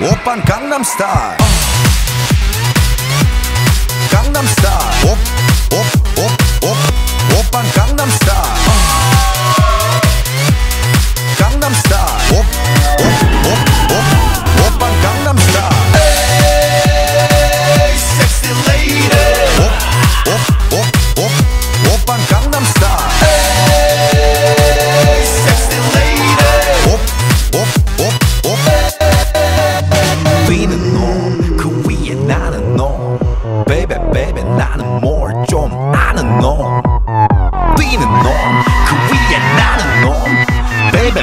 Open Gangnam Style.